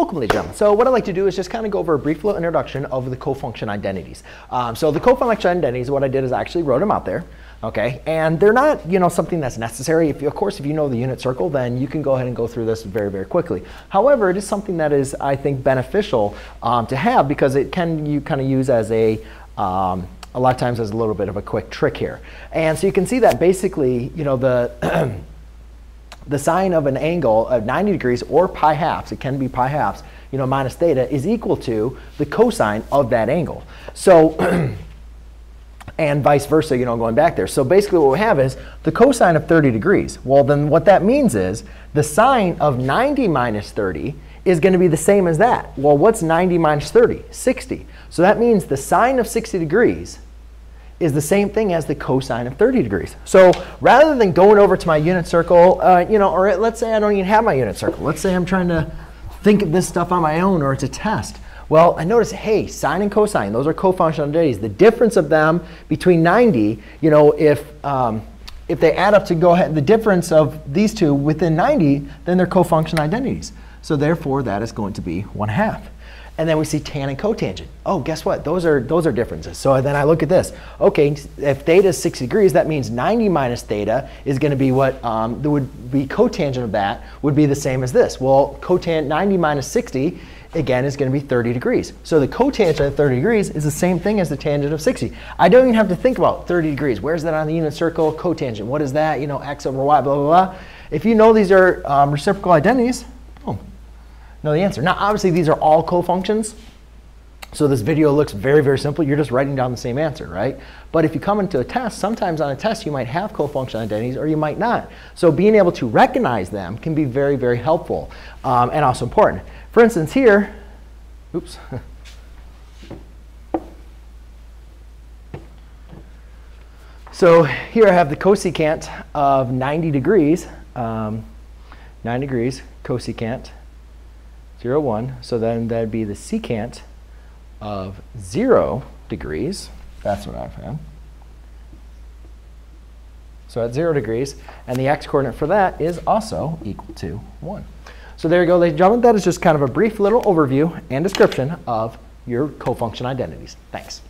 Welcome, ladies and gentlemen. So what I'd like to do is just kind of go over a brief little introduction of the cofunction identities. Um, so the cofunction identities, what I did is I actually wrote them out there. Okay, and they're not, you know, something that's necessary. If you, of course, if you know the unit circle, then you can go ahead and go through this very, very quickly. However, it is something that is, I think, beneficial um, to have because it can you kind of use as a um, a lot of times as a little bit of a quick trick here. And so you can see that basically, you know, the the sine of an angle of 90 degrees or pi halves, it can be pi halves, you know, minus theta is equal to the cosine of that angle. So, and vice versa, you know, going back there. So basically what we have is the cosine of 30 degrees. Well, then what that means is the sine of 90 minus 30 is going to be the same as that. Well, what's 90 minus 30? 60. So that means the sine of 60 degrees is the same thing as the cosine of 30 degrees. So rather than going over to my unit circle, uh, you know, or let's say I don't even have my unit circle. Let's say I'm trying to think of this stuff on my own or it's a test. Well, I notice, hey, sine and cosine, those are cofunctional identities. The difference of them between 90, you know, if, um, if they add up to go ahead, the difference of these two within 90, then they're cofunction identities. So therefore, that is going to be 1 half. And then we see tan and cotangent. Oh, guess what? Those are, those are differences. So then I look at this. Okay, if theta is 60 degrees, that means 90 minus theta is going to be what um, would be cotangent of that would be the same as this. Well, cotangent 90 minus 60 again is going to be 30 degrees. So the cotangent of 30 degrees is the same thing as the tangent of 60. I don't even have to think about 30 degrees. Where's that on the unit circle? Cotangent. What is that? You know, x over y, blah, blah, blah. If you know these are um, reciprocal identities, know the answer. Now, obviously, these are all cofunctions. So this video looks very, very simple. You're just writing down the same answer, right? But if you come into a test, sometimes on a test you might have cofunction identities or you might not. So being able to recognize them can be very, very helpful um, and also important. For instance, here, oops. so here I have the cosecant of 90 degrees, um, 9 degrees cosecant 0, 1. So then that'd be the secant of 0 degrees. That's what I've had. So at 0 degrees. And the x-coordinate for that is also equal to 1. So there you go, ladies and gentlemen. That is just kind of a brief little overview and description of your cofunction identities. Thanks.